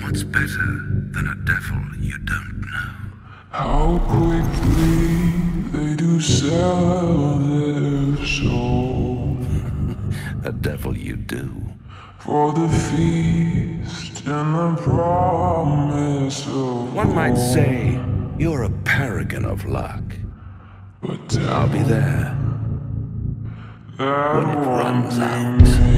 What's better than a devil you don't know? How quickly they do sell their soul A devil you do. for the feast and the promise of One might say you're a paragon of luck. But I'll be there when it runs out.